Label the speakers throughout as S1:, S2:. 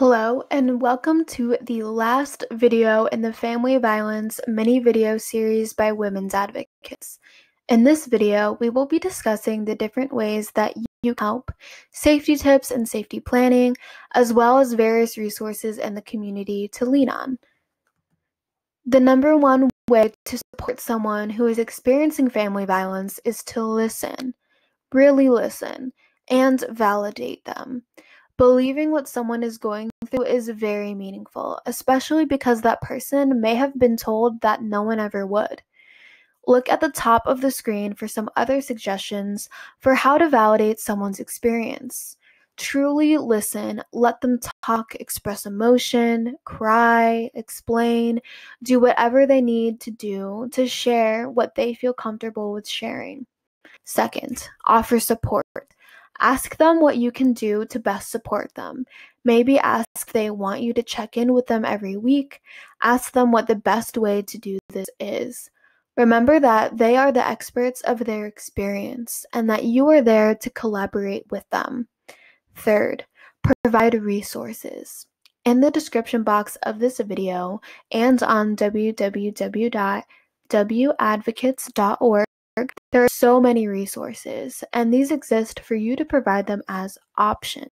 S1: Hello and welcome to the last video in the Family Violence mini video series by Women's Advocates. In this video, we will be discussing the different ways that you can help, safety tips and safety planning, as well as various resources in the community to lean on. The number one way to support someone who is experiencing family violence is to listen, really listen, and validate them. Believing what someone is going through is very meaningful, especially because that person may have been told that no one ever would. Look at the top of the screen for some other suggestions for how to validate someone's experience. Truly listen, let them talk, express emotion, cry, explain, do whatever they need to do to share what they feel comfortable with sharing. Second, offer support. Ask them what you can do to best support them. Maybe ask they want you to check in with them every week. Ask them what the best way to do this is. Remember that they are the experts of their experience and that you are there to collaborate with them. Third, provide resources. In the description box of this video and on www.wadvocates.org, there are so many resources, and these exist for you to provide them as options.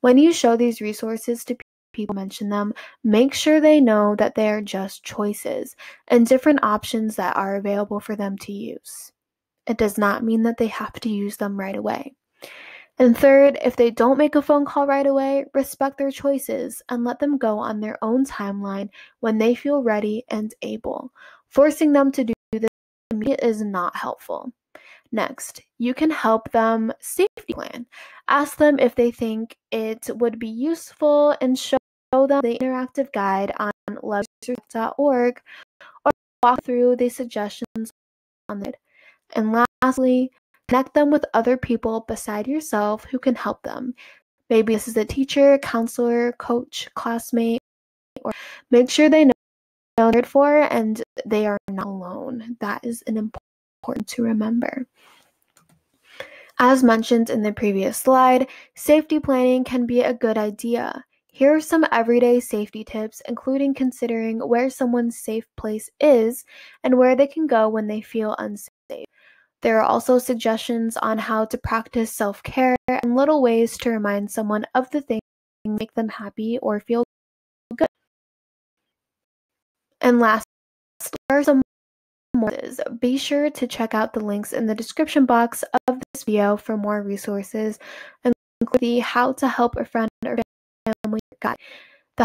S1: When you show these resources to people mention them, make sure they know that they are just choices and different options that are available for them to use. It does not mean that they have to use them right away. And third, if they don't make a phone call right away, respect their choices and let them go on their own timeline when they feel ready and able. Forcing them to do is not helpful. Next, you can help them safety plan. Ask them if they think it would be useful and show them the interactive guide on loveisrespect.org or walk through the suggestions on it. And lastly, connect them with other people beside yourself who can help them. Maybe this is a teacher, counselor, coach, classmate, or make sure they know cared for and they are not alone. That is an important to remember. As mentioned in the previous slide, safety planning can be a good idea. Here are some everyday safety tips, including considering where someone's safe place is and where they can go when they feel unsafe. There are also suggestions on how to practice self care and little ways to remind someone of the things that make them happy or feel good. And last, there are some more. Be sure to check out the links in the description box of this video for more resources, including the How to Help a Friend or Family Guide. The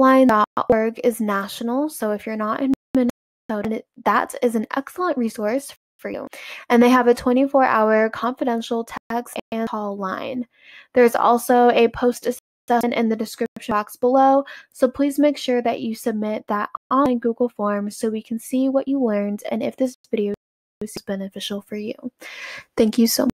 S1: hotline.org is national, so if you're not in Minnesota, that is an excellent resource for you. And they have a 24 hour confidential text and call line. There's also a post in the description box below, so please make sure that you submit that online Google form so we can see what you learned and if this video is beneficial for you. Thank you so much.